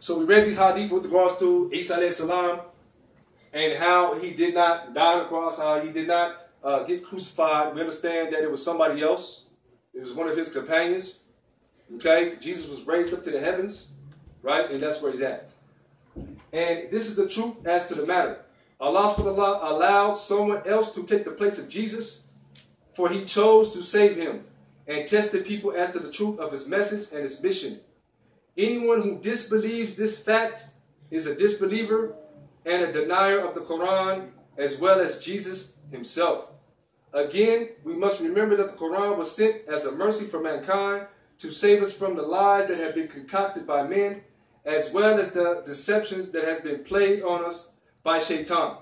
So we read these hadith with regards to Isa alayhi salam and how he did not die on the cross, how he did not uh, get crucified. We understand that it was somebody else. It was one of his companions. Okay, Jesus was raised up to the heavens, right? And that's where he's at. And this is the truth as to the matter. Allah subhanahu allowed someone else to take the place of Jesus, for he chose to save him and test the people as to the truth of his message and his mission. Anyone who disbelieves this fact is a disbeliever and a denier of the Quran as well as Jesus himself. Again, we must remember that the Quran was sent as a mercy for mankind to save us from the lies that have been concocted by men, as well as the deceptions that has been played on us by shaitan.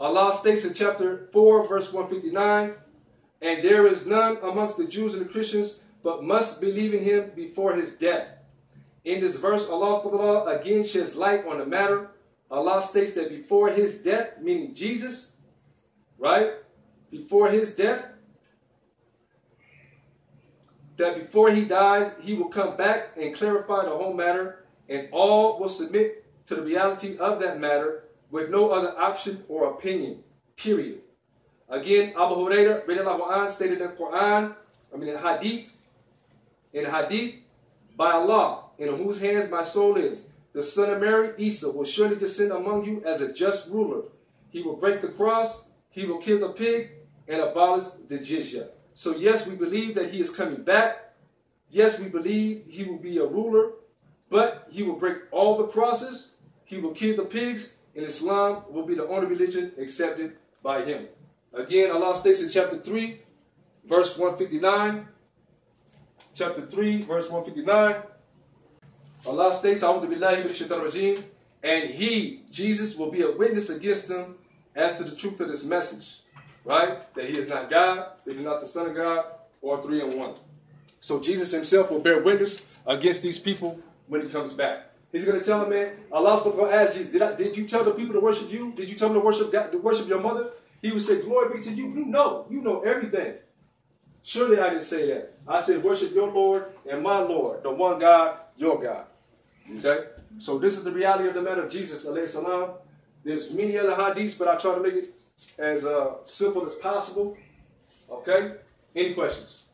Allah states in chapter 4, verse 159, And there is none amongst the Jews and the Christians, but must believe in him before his death. In this verse, Allah again sheds light on the matter. Allah states that before his death, meaning Jesus, right? Before his death, that before he dies, he will come back and clarify the whole matter, and all will submit to the reality of that matter with no other option or opinion. Period. Again, Abu Hurairah stated in the Quran, I mean in Hadith, in Hadith, by Allah, in whose hands my soul is, the son of Mary, Isa, will surely descend among you as a just ruler. He will break the cross, he will kill the pig, and abolish the jizya. So yes, we believe that he is coming back. Yes, we believe he will be a ruler, but he will break all the crosses. He will kill the pigs, and Islam will be the only religion accepted by him. Again, Allah states in chapter 3, verse 159. Chapter 3, verse 159. Allah states, and he, Jesus, will be a witness against them as to the truth of this message right? That he is not God, that he is not the Son of God, or three in one. So Jesus himself will bear witness against these people when he comes back. He's going to tell them, man, Allah's going to ask Jesus, did, I, did you tell the people to worship you? Did you tell them to worship God, to worship your mother? He would say, glory be to you. You know, you know everything. Surely I didn't say that. I said, worship your Lord and my Lord, the one God, your God. Okay? So this is the reality of the man of Jesus, alayhi salam. There's many other hadiths, but I try to make it as uh, simple as possible. Okay? Any questions?